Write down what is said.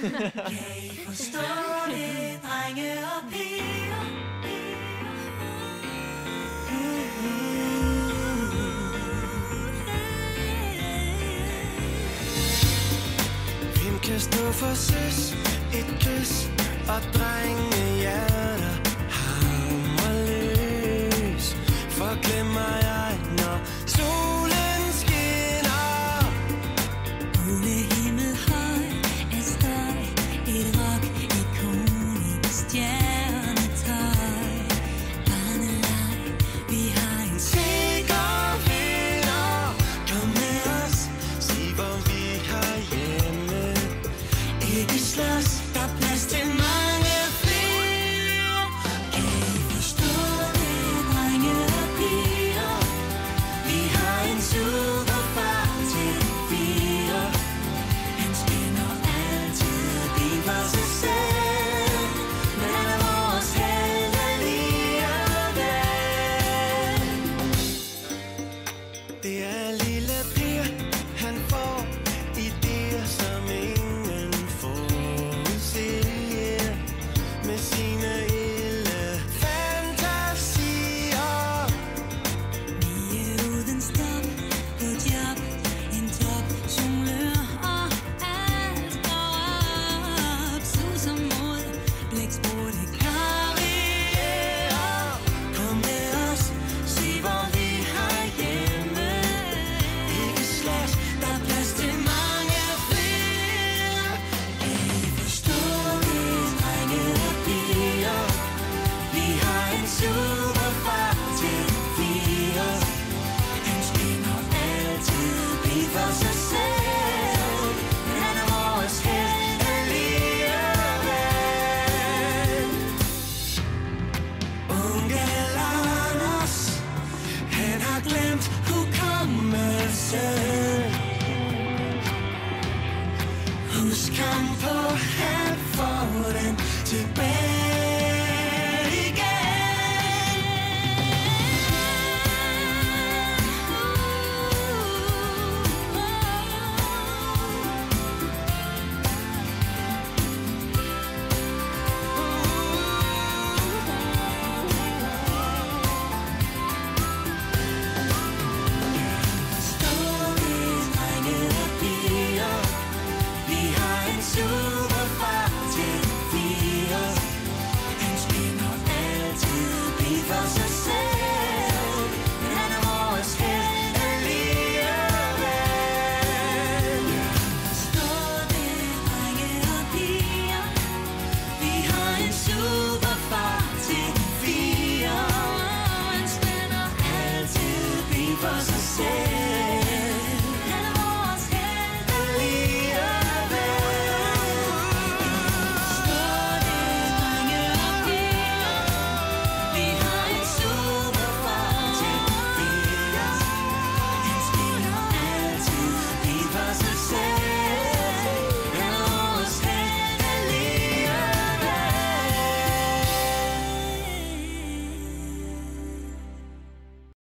kan I forstå det, drenge og piger? Hvem kan stå for søs, et kys og drenge, ja? falsas us